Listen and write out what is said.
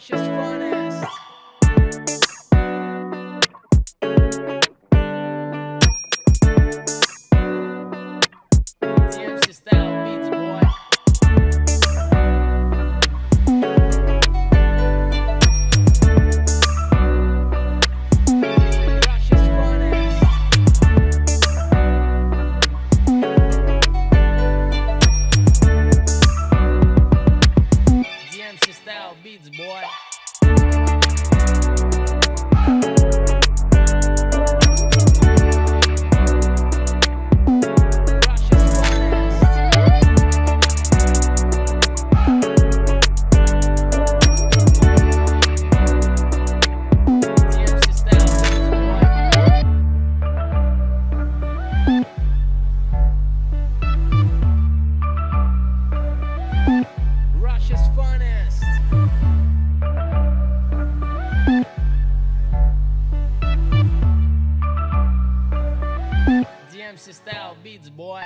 Russia's DMC style beats, boy.